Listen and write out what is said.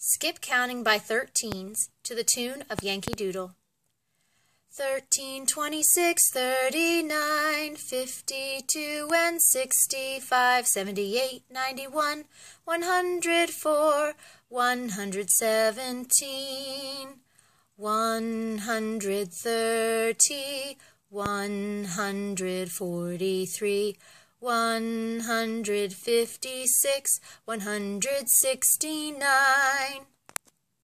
Skip counting by thirteens to the tune of Yankee Doodle. Thirteen, twenty-six, thirty-nine, fifty-two, and sixty-five, seventy-eight, ninety-one, one hundred four, one hundred seventeen, one hundred thirty, one hundred forty-three, 156, 169.